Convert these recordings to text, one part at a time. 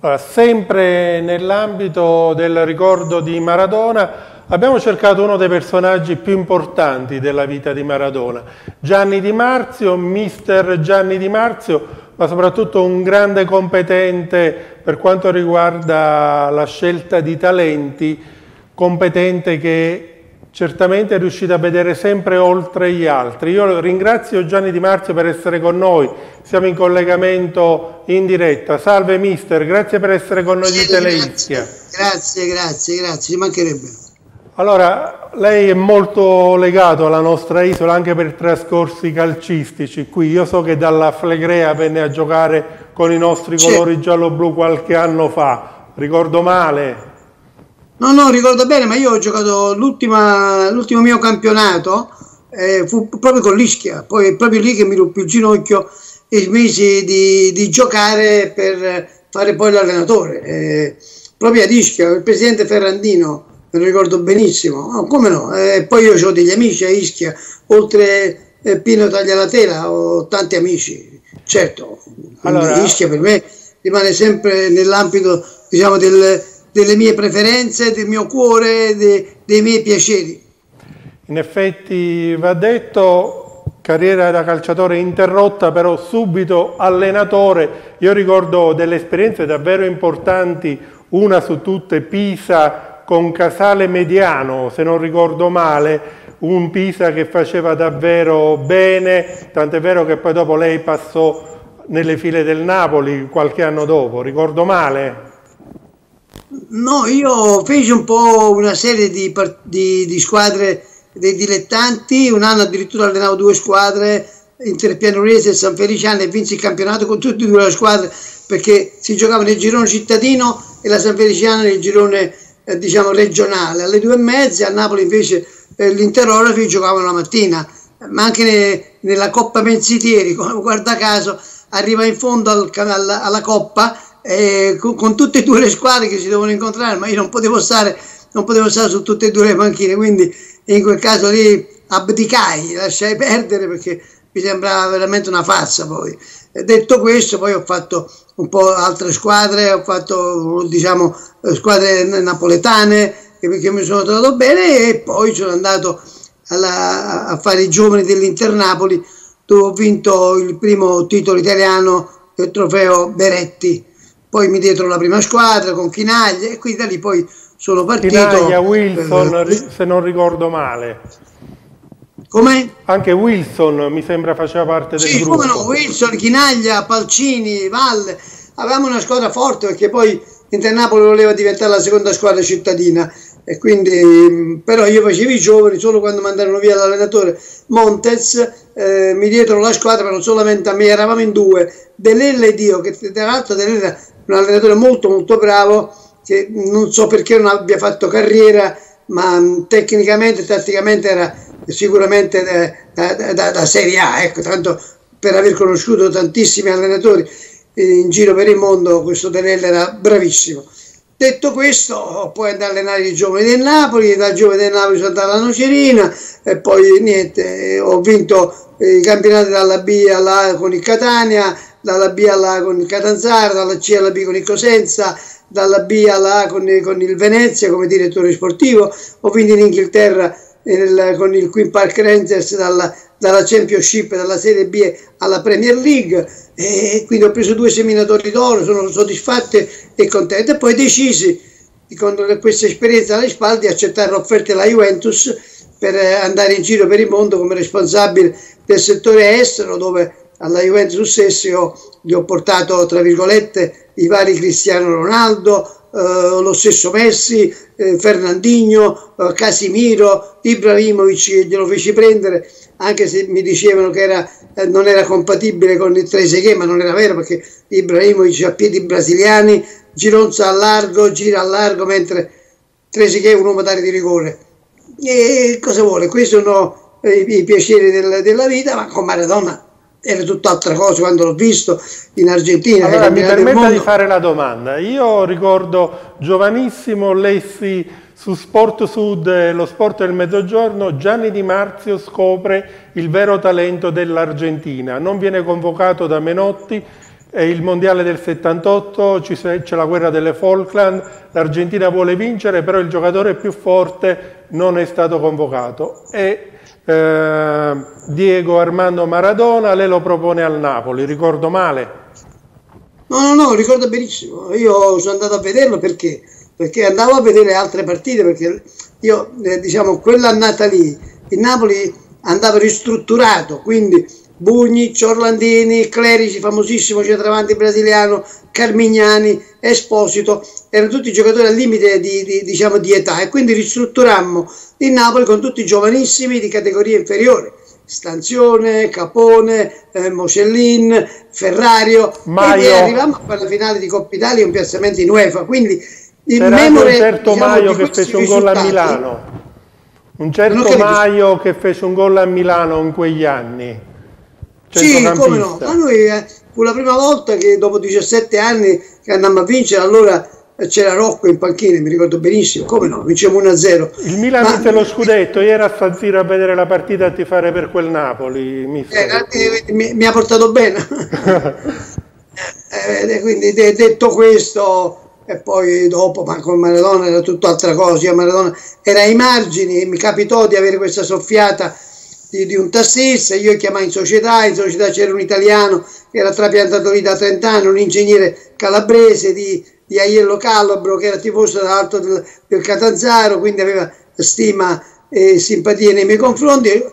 Allora, sempre nell'ambito del ricordo di Maradona abbiamo cercato uno dei personaggi più importanti della vita di Maradona, Gianni Di Marzio, mister Gianni Di Marzio, ma soprattutto un grande competente per quanto riguarda la scelta di talenti, competente che certamente è riuscito a vedere sempre oltre gli altri. Io ringrazio Gianni Di Marzio per essere con noi, siamo in collegamento in diretta. Salve mister, grazie per essere con noi di Teleischia. Grazie, grazie, grazie, ci mancherebbe. Allora, lei è molto legato alla nostra isola anche per trascorsi calcistici qui. Io so che dalla Flegrea venne a giocare con i nostri colori giallo-blu qualche anno fa. Ricordo male? No, no, ricordo bene, ma io ho giocato l'ultimo mio campionato, eh, fu proprio con l'Ischia, poi è proprio lì che mi ruppe il ginocchio e smisi di, di giocare per fare poi l'allenatore. Eh, proprio ad Ischia, il presidente Ferrandino, me lo ricordo benissimo, no, come no, eh, poi io ho degli amici a Ischia, oltre eh, Pino Taglialatela ho tanti amici, certo, allora... Ischia per me rimane sempre nell'ambito diciamo, del delle mie preferenze, del mio cuore, de, dei miei piaceri. In effetti va detto, carriera da calciatore interrotta, però subito allenatore. Io ricordo delle esperienze davvero importanti, una su tutte Pisa con Casale Mediano, se non ricordo male, un Pisa che faceva davvero bene, tant'è vero che poi dopo lei passò nelle file del Napoli qualche anno dopo, ricordo male? No, io feci un po' una serie di, di, di squadre dei dilettanti, un anno addirittura allenavo due squadre, Interpianurese e San Feliciano e vinsi il campionato con tutte e due le squadre perché si giocava nel girone cittadino e la San Feliciano nel girone eh, diciamo regionale. Alle due e mezza a Napoli invece eh, l'interografi giocavano la mattina, ma anche ne, nella Coppa Menzitieri, guarda caso, arriva in fondo al, alla, alla Coppa eh, con, con, tutte e due le squadre che si devono incontrare, ma io non potevo stare, non potevo stare su tutte e due le panchine, quindi in quel caso lì abdicai, lasciai perdere perché mi sembrava veramente una farsa poi. Detto questo, poi ho fatto un po' altre squadre, ho fatto diciamo squadre napoletane che mi sono trovato bene e poi sono andato alla, a fare i giovani dell'Internapoli dove ho vinto il primo titolo italiano il trofeo Beretti poi mi dietro la prima squadra con Chinaglia e quindi da lì poi sono partito. Chinaglia, Wilson, per... se non ricordo male. Come? Anche Wilson mi sembra faceva parte del sì, gruppo. Sì, come no, Wilson, Chinaglia, Palcini, Valle. Avevamo una squadra forte perché poi Inter Napoli voleva diventare la seconda squadra cittadina e quindi però io facevo i giovani solo quando mandarono via l'allenatore Montes eh, mi dietro la squadra non solamente a me eravamo in due Delella e Dio che tra l'altro Delella un allenatore molto molto bravo che non so perché non abbia fatto carriera ma tecnicamente e tatticamente era sicuramente da, da, da, da, Serie A ecco, tanto per aver conosciuto tantissimi allenatori in giro per il mondo questo Denella era bravissimo. Detto questo poi andare a allenare i giovani del Napoli dal giovane del Napoli sono andato alla Nocerina e poi niente ho vinto i campionati dalla B alla A con il Catania dalla B alla A con il Catanzaro, dalla C alla B con il Cosenza, dalla B alla A con, con il Venezia come direttore sportivo, ho vinto in Inghilterra nel, con il Queen Park Rangers dalla, dalla Championship, dalla Serie B alla Premier League. E quindi ho preso due seminatori d'oro, sono soddisfatto e contento e poi decisi con questa esperienza alle spalle di accettare l'offerta della Juventus per andare in giro per il mondo come responsabile del settore estero dove alla Juventus stesso io gli ho portato tra virgolette i vari Cristiano Ronaldo eh, lo stesso Messi eh, Fernandinho eh, Casimiro Ibrahimovic glielo feci prendere anche se mi dicevano che era, eh, non era compatibile con il Trezeguet ma non era vero perché Ibrahimovic ha piedi brasiliani gironza a largo gira a largo mentre Trezeguet è un uomo d'aria di rigore. E cosa vuole? Questi sono i, i piaceri del, della vita ma con Maradona era tutt'altra cosa quando l'ho visto in Argentina. Allora, mi permetta di fare la domanda. Io ricordo giovanissimo, lessi su Sport Sud, lo sport del mezzogiorno, Gianni Di Marzio scopre il vero talento dell'Argentina. Non viene convocato da Menotti, è il mondiale del 78, c'è la guerra delle Falkland, l'Argentina vuole vincere, però il giocatore più forte non è stato convocato. E eh, Diego Armando Maradona, lei lo propone al Napoli, ricordo male? No, no, no, ricordo benissimo. Io sono andato a vederlo perché? Perché andavo a vedere altre partite, perché io, eh, diciamo, quell'annata lì, il Napoli andava ristrutturato, quindi Bugni, Ciorlandini, Clerici, famosissimo centravanti brasiliano, Carmignani, Esposito, erano tutti giocatori al limite di, di, diciamo, di età e quindi ristrutturammo il Napoli con tutti giovanissimi di categoria inferiore. Stanzione, Capone, eh, Mosellin, Ferrario Maio. e arriviamo alla finale di Coppa Italia un piazzamento in UEFA. Quindi in C'era un certo diciamo, Maio che fece un gol a Milano. Un certo Maio che fece un gol a Milano in quegli anni. Sì, come no, ma noi eh, fu la prima volta che dopo 17 anni che andammo a vincere, allora eh, c'era Rocco in panchina, mi ricordo benissimo, come no, vinciamo 1-0. Il Milan vinse lo scudetto, io ero a San Siro a vedere la partita a tifare per quel Napoli, eh, mi, mi, ha portato bene. eh, quindi de, detto questo, e poi dopo, ma con Maradona era tutt'altra cosa, io Maradona era ai margini, mi capitò di avere questa soffiata di, di, un tassista, io chiamai in società, in società c'era un italiano che era trapiantato lì da 30 anni, un ingegnere calabrese di, di Aiello Calabro che era tifoso dall'alto del, del Catanzaro, quindi aveva stima e simpatia nei miei confronti e,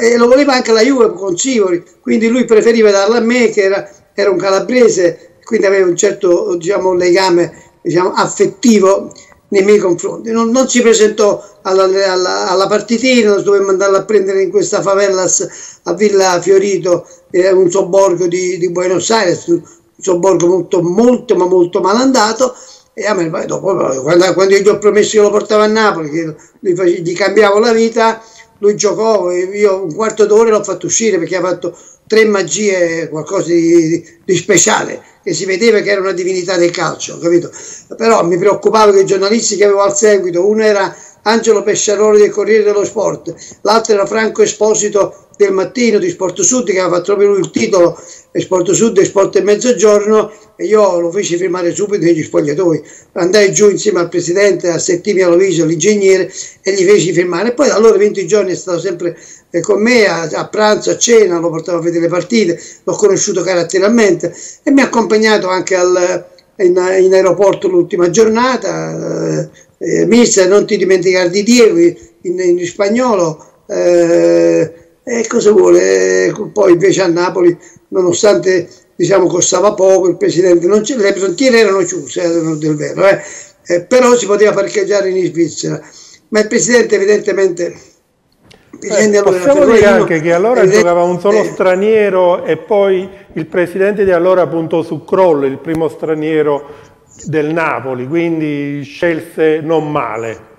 e lo voleva anche la Juve con Sivori, quindi lui preferiva darla a me che era, era un calabrese, quindi aveva un certo diciamo, legame diciamo, affettivo nei miei confronti. Non, non si presentò alla, alla, alla, partitina, dovemmo andarla a prendere in questa favelas a Villa Fiorito, eh, un sobborgo di, di, Buenos Aires, un sobborgo molto, molto, ma molto malandato. E a me, dopo, quando, quando, io gli ho promesso che lo portavo a Napoli, che gli, gli cambiavo la vita, lui giocò io un quarto d'ora l'ho fatto uscire perché ha fatto tre magie, qualcosa di, di, speciale, che si vedeva che era una divinità del calcio, capito? Però mi preoccupavo che i giornalisti che avevo al seguito, uno era Angelo Pesciaroli del Corriere dello Sport, l'altro era Franco Esposito del Mattino di Sport Sud che aveva fatto proprio lui il titolo Sport Sud e Sport e Mezzogiorno e io lo feci firmare subito negli spogliatoi andai giù insieme al presidente a Settimio Alovisio l'ingegnere e gli feci firmare e poi da allora 20 giorni è stato sempre eh, con me a, a, pranzo, a cena, lo portavo a vedere le partite l'ho conosciuto caratterialmente e mi ha accompagnato anche al, in, in, aeroporto l'ultima giornata. Eh, eh, mister non ti dimenticare di Diego in, in spagnolo. Eh, e cosa vuole? Eh, poi invece a Napoli nonostante diciamo costava poco il presidente non le frontiere erano chiuse erano del vero eh. Eh, però si poteva parcheggiare in Svizzera. Ma il presidente evidentemente eh, possiamo dire anche che allora giocava un solo straniero e poi il presidente di allora puntò su Kroll, il primo straniero del Napoli, quindi scelse non male.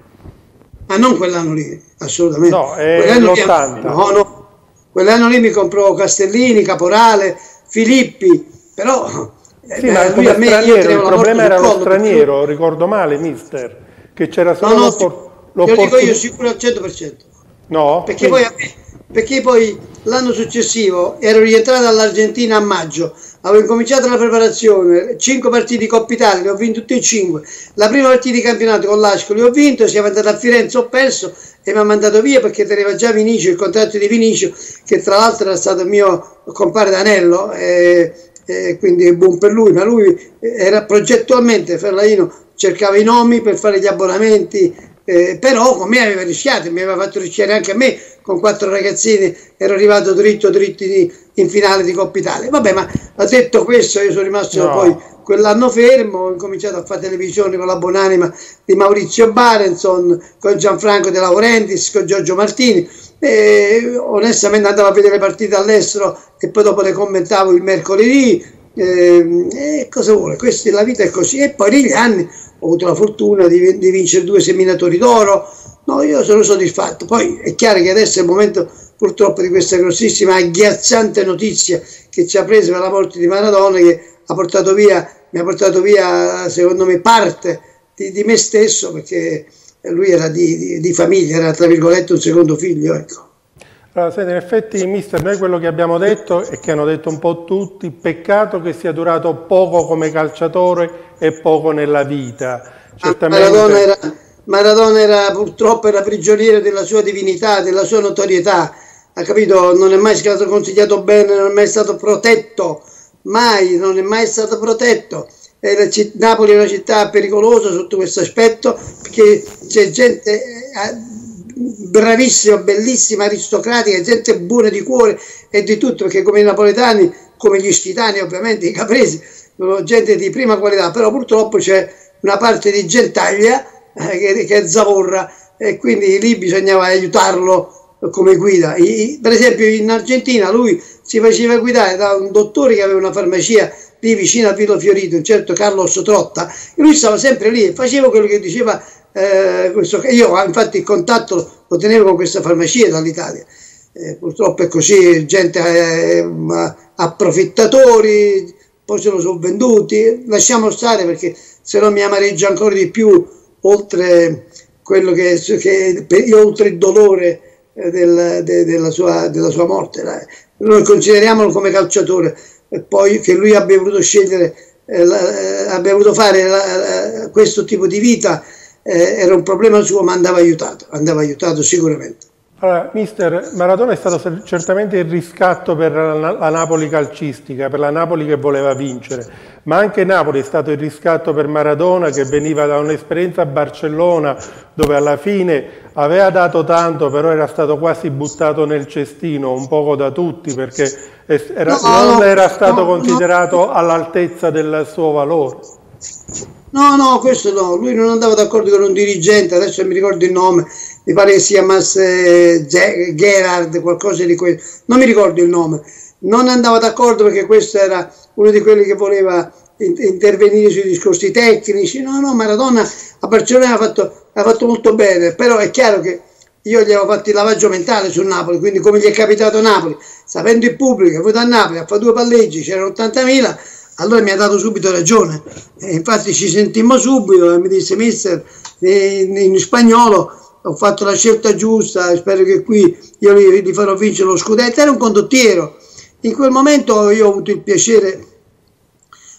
Ma non quell'anno lì, assolutamente. No, è l'80. No, no. Quell'anno lì mi comprò Castellini, Caporale, Filippi, però... Sì, eh, ma come a me, il problema era lo straniero, ricordo male, mister, che c'era solo no, no, Io dico io sicuro al 100%. No? Perché poi, perché poi l'anno successivo ero rientrato all'Argentina a maggio, avevo incominciato la preparazione, 5 partite di Coppa Italia, le ho vinte tutte e 5. La prima partita di campionato con l'Ascoli ho vinto, siamo andati a Firenze, ho perso e mi ha mandato via perché teneva già Vinicio, il contratto di Vinicio, che tra l'altro era stato il mio compare d'anello, e, e quindi è buon per lui, ma lui era progettualmente, Ferlaino cercava i nomi per fare gli abbonamenti, eh, però con me aveva rischiato, mi aveva fatto rischiare anche a me, con quattro ragazzini ero arrivato dritto dritto in finale di Coppa Italia. Vabbè, ma ha detto questo, io sono rimasto no. poi quell'anno fermo, ho incominciato a fare televisione con la buonanima di Maurizio Barenson, con Gianfranco De Laurentiis, con Giorgio Martini, e onestamente andavo a vedere le partite all'estero e poi dopo le commentavo il mercoledì, eh, e cosa vuole, questa la vita è così, e poi negli anni ho avuto la fortuna di, di vincere due seminatori d'oro, no, io sono soddisfatto. Poi è chiaro che adesso è il momento purtroppo di questa grossissima agghiazzante notizia che ci ha preso per la morte di Maradona che ha portato via, mi ha portato via secondo me parte di, di me stesso perché lui era di, di, di, famiglia, era tra virgolette un secondo figlio. Ecco. Allora, senti, in effetti, mister, noi quello che abbiamo detto e che hanno detto un po' tutti, peccato che sia durato poco come calciatore e poco nella vita. Ah, Certamente... Maradona, era, Maradona era purtroppo era prigioniero della sua divinità, della sua notorietà, ha capito? Non è mai stato consigliato bene, non è mai stato protetto, mai, non è mai stato protetto. Napoli è una città pericolosa sotto questo aspetto perché c'è gente eh, bravissima, bellissima, aristocratica, gente buona di cuore e di tutto, perché come i napoletani, come gli stitani ovviamente, i capresi, sono gente di prima qualità, però purtroppo c'è una parte di gentaglia eh, che, che zavorra e quindi lì bisognava aiutarlo come guida. I, per esempio in Argentina lui si faceva guidare da un dottore che aveva una farmacia lì vicino a Vito Fiorito, un certo Carlos Trotta, e lui stava sempre lì e faceva quello che diceva eh, questo, io infatti il contatto lo tenevo con questa farmacia dall'Italia. Eh, purtroppo è così, gente eh, approfittatori, poi se lo sono venduti, lasciamo stare perché se no mi amareggia ancora di più oltre quello che, che oltre il dolore eh, del, de, della, sua, della, sua, morte. Dai. Noi consideriamolo come calciatore e poi che lui abbia voluto scegliere, eh, la, eh, abbia voluto fare la, questo tipo di vita eh, era un problema suo ma andava aiutato, andava aiutato sicuramente. Allora, mister, Maradona è stato certamente il riscatto per la Napoli calcistica, per la Napoli che voleva vincere, ma anche Napoli è stato il riscatto per Maradona che veniva da un'esperienza a Barcellona dove alla fine aveva dato tanto, però era stato quasi buttato nel cestino, un poco da tutti, perché era, no, non era stato no, considerato no. all'altezza del suo valore. No, no, questo no, lui non andava d'accordo con un dirigente, adesso mi ricordo il nome, mi pare che si chiamasse Gerard, qualcosa di quello, non mi ricordo il nome, non andava d'accordo perché questo era uno di quelli che voleva intervenire sui discorsi tecnici, no, no, Maradona a Barcellona ha fatto, ha fatto molto bene, però è chiaro che io gli avevo fatto il lavaggio mentale su Napoli, quindi come gli è capitato a Napoli, sapendo il pubblico, poi da Napoli a fare due palleggi, c'erano 80.000, allora mi ha dato subito ragione. E infatti ci sentimmo subito e mi disse, mister, in, in spagnolo ho fatto la scelta giusta, spero che qui io li, li farò vincere lo scudetto. Era un condottiero. In quel momento io ho avuto il piacere,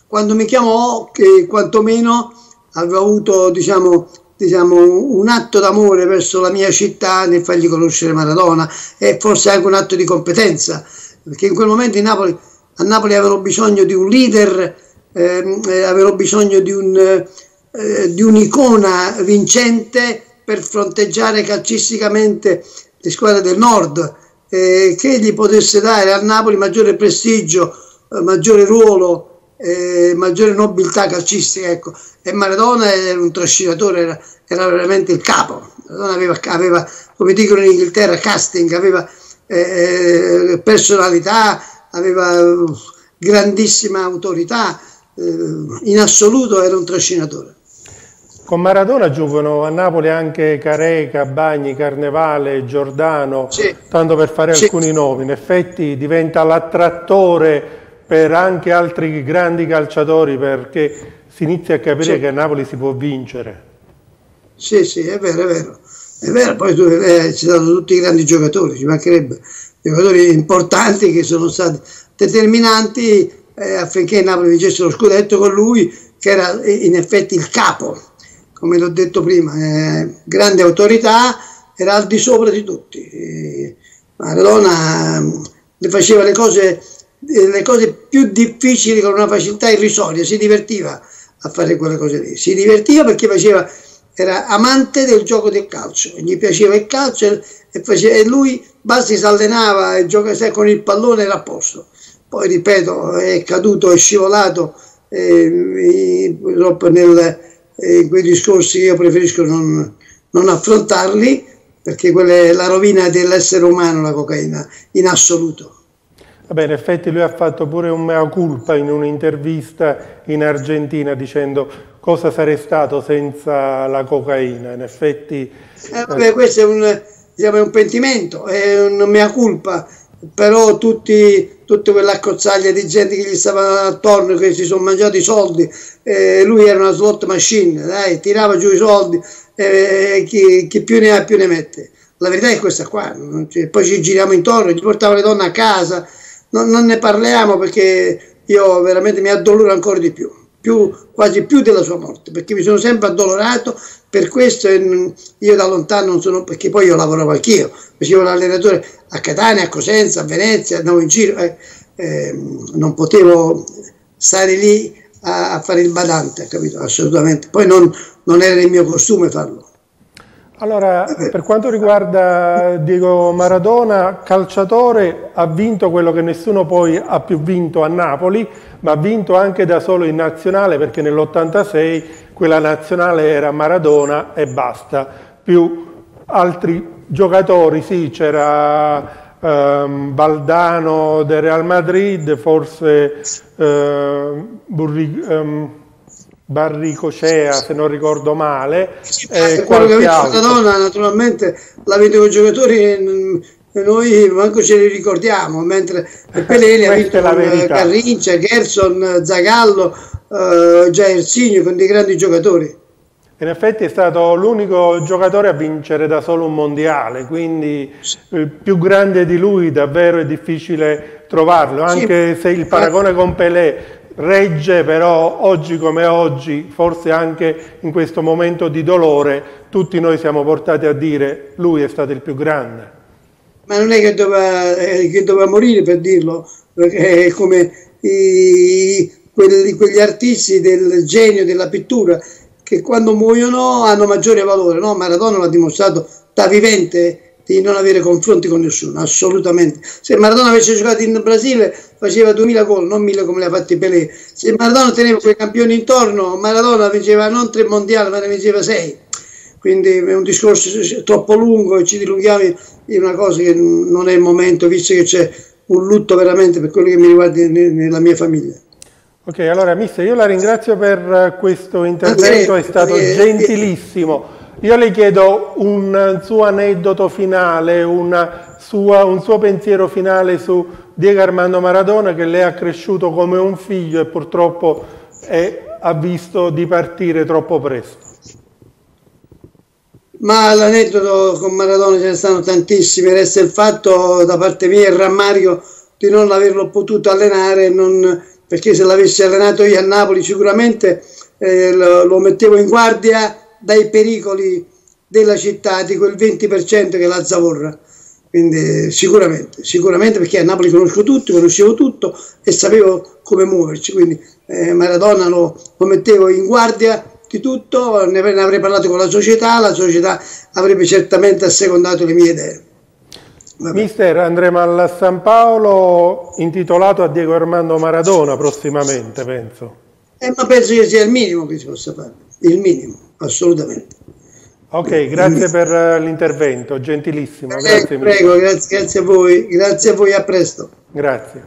quando mi chiamò, che quantomeno avevo avuto diciamo, diciamo, un atto d'amore verso la mia città nel fargli conoscere Maradona e forse anche un atto di competenza, perché in quel momento in Napoli a Napoli avevano bisogno di un leader, ehm, eh, avevano bisogno di, un, eh, di un'icona vincente per fronteggiare calcisticamente le squadre del nord, eh, che gli potesse dare al Napoli maggiore prestigio, eh, maggiore ruolo, eh, maggiore nobiltà calcistica. Ecco. E Maradona era un trascinatore, era, era veramente il capo. Maradona aveva, aveva, come dicono in Inghilterra, casting, aveva eh, personalità, aveva grandissima autorità, eh, in assoluto era un trascinatore. Con Maradona giocano a Napoli anche Careca, Bagni, Carnevale, Giordano, sì. tanto per fare sì. alcuni nomi. In effetti diventa l'attrattore per anche altri grandi calciatori perché si inizia a capire sì. che a Napoli si può vincere. Sì, sì, è vero, è vero. È vero, poi eh, ci sono tutti i grandi giocatori, ci mancherebbe giocatori importanti che sono stati determinanti eh, affinché Napoli vincesse lo scudetto con lui, che era eh, in effetti il capo, come l'ho detto prima, eh, grande autorità, era al di sopra di tutti. Maradona mm, le faceva le cose, eh, le cose più difficili con una facilità irrisoria, si divertiva a fare quelle cose lì, si divertiva perché faceva, era amante del gioco del calcio, gli piaceva il calcio e, faceva, e lui Basti si allenava e giocava con il pallone era a posto. Poi ripeto, è caduto, è scivolato eh, nel, eh, quei discorsi io preferisco non, non affrontarli perché quella è la rovina dell'essere umano la cocaina in assoluto. Vabbè, in effetti lui ha fatto pure un mea culpa in un'intervista in Argentina dicendo cosa sarei stato senza la cocaina. In effetti... Eh, vabbè, questo è un, diciamo, è un pentimento, è una mea culpa, però tutti, tutta quella cozzaglia di gente che gli stava attorno, che si sono mangiati i soldi, eh, lui era una slot machine, dai, tirava giù i soldi, eh, chi, chi, più ne ha più ne mette. La verità è questa qua, poi ci giriamo intorno, gli portavo le donne a casa, non, non ne parliamo perché io veramente mi addoloro ancora di più più, quasi più della sua morte, perché mi sono sempre addolorato per questo io da lontano non sono, perché poi io lavoravo anch'io, facevo l'allenatore a Catania, a Cosenza, a Venezia, andavo in giro, eh, eh, non potevo stare lì a, a, fare il badante, capito? Assolutamente. Poi non, non era il mio costume farlo. Allora, per quanto riguarda Diego Maradona, calciatore, ha vinto quello che nessuno poi ha più vinto a Napoli, ma ha vinto anche da solo in nazionale perché nell'86 quella nazionale era Maradona e basta. Più altri giocatori, sì, c'era ehm, Baldano del Real Madrid, forse ehm, Burri, ehm, Barricocea, se non ricordo male. Eh, quello che ha vinto Maradona, naturalmente, l'ha vinto con giocatori noi manco ce li ricordiamo, mentre Pelé ha vinto con Carrincia, Gerson, Zagallo, eh, Jairzinho, con dei grandi giocatori. In effetti è stato l'unico giocatore a vincere da solo un mondiale, quindi eh, più grande di lui davvero è difficile trovarlo, anche sì, se il paragone con Pelé regge, però oggi come oggi, forse anche in questo momento di dolore, tutti noi siamo portati a dire lui è stato il più grande. Ma non è che doveva, eh, che doveva morire per dirlo, perché è come i, quelli, quegli artisti del genio della pittura che quando muoiono hanno maggiore valore. No? Maradona l'ha dimostrato da vivente di non avere confronti con nessuno, assolutamente. Se Maradona avesse giocato in Brasile faceva 2000 gol, non 1000 come le ha fatti Pelé. Se Maradona teneva quei campioni intorno, Maradona vinceva non tre mondiali, ma ne vinceva sei. Quindi è un discorso troppo lungo e ci dilunghiamo in una cosa che non è il momento, visto che c'è un lutto veramente per quello che mi riguarda nella mia famiglia. Ok, allora mister, io la ringrazio per questo intervento, è stato gentilissimo. Io le chiedo un suo aneddoto finale, sua, un suo pensiero finale su Diego Armando Maradona che lei ha cresciuto come un figlio e purtroppo è, ha visto di partire troppo presto. Ma l'aneddoto con Maradona ce ne stanno tantissimi, resta il fatto da parte mia il rammarico di non averlo potuto allenare, non, perché se l'avessi allenato io a Napoli sicuramente eh, lo, lo mettevo in guardia dai pericoli della città, di quel 20% che è la zavorra. Quindi sicuramente, sicuramente perché a Napoli conosco tutti, conoscevo tutto e sapevo come muoverci. Quindi eh, Maradona lo, lo, mettevo in guardia di tutto, ne, avrei parlato con la società, la società avrebbe certamente assecondato le mie idee. Vabbè. Mister, andremo al San Paolo intitolato a Diego Armando Maradona prossimamente, penso. Eh, ma penso che sia il minimo che si possa fare, il minimo assolutamente. Ok, grazie per eh, l'intervento, gentilissimo. Eh, grazie, prego, grazie, grazie a voi, grazie a voi, a presto. Grazie.